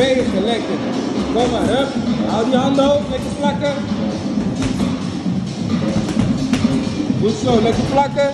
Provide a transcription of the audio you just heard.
Bewegen, lekker. Kom maar, hup. Hou die handen hoog, lekker plakken. Goed zo, lekker plakken.